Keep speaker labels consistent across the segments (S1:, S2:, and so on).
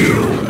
S1: you.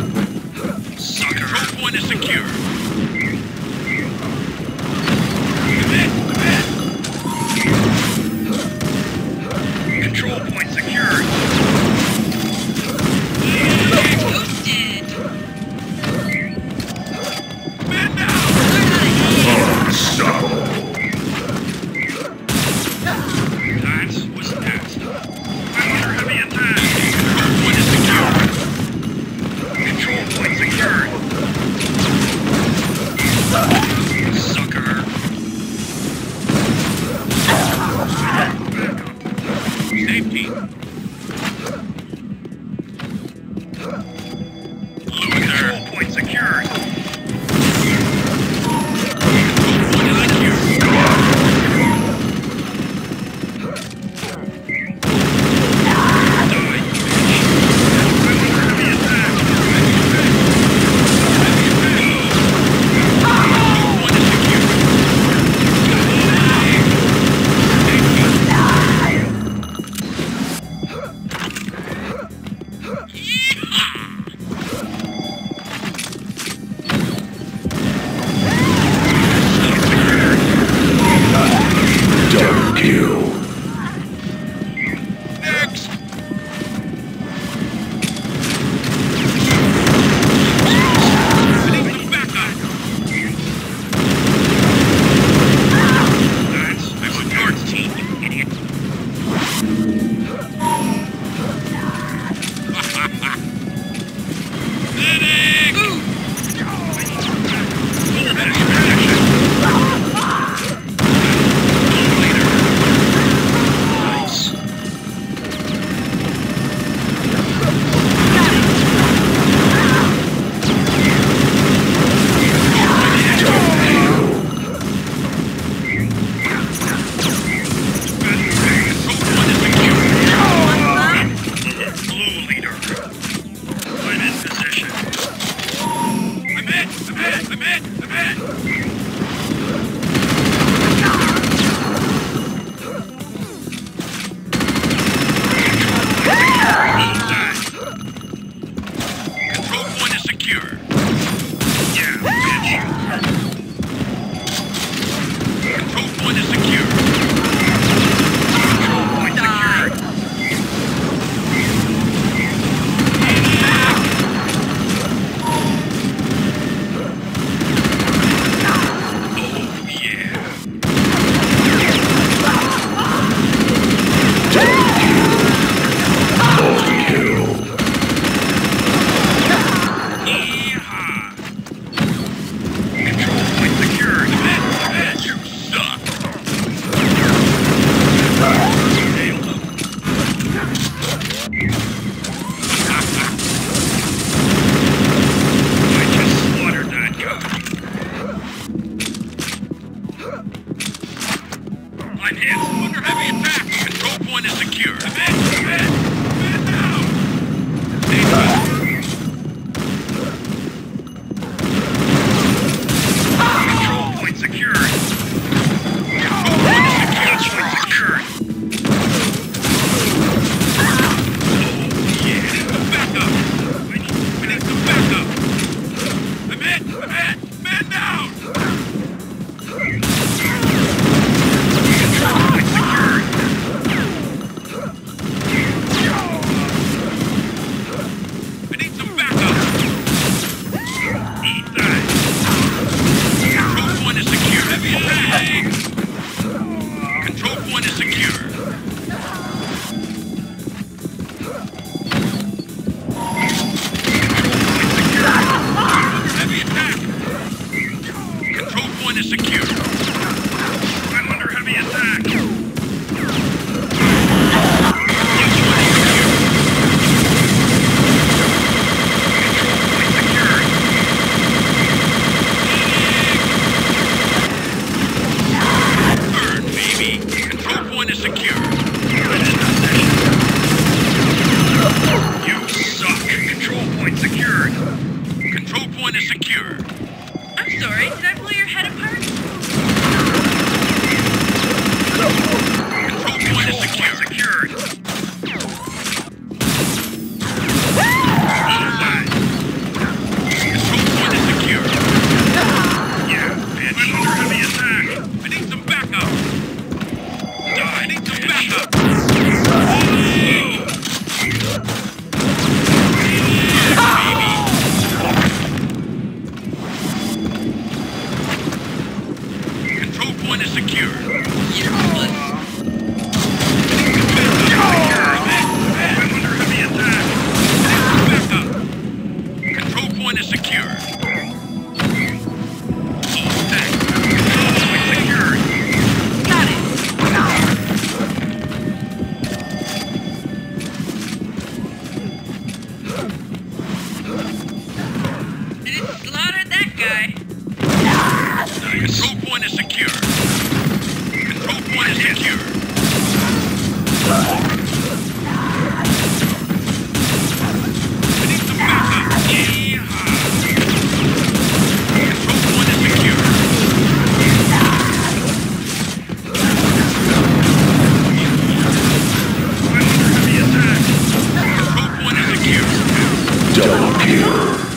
S2: Double kill.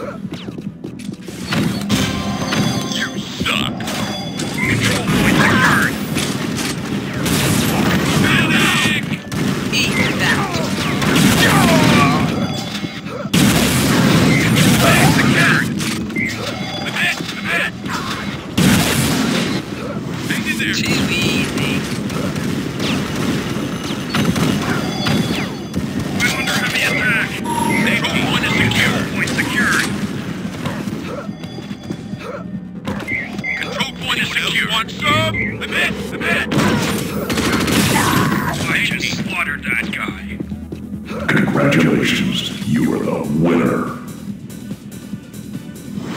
S2: Huh?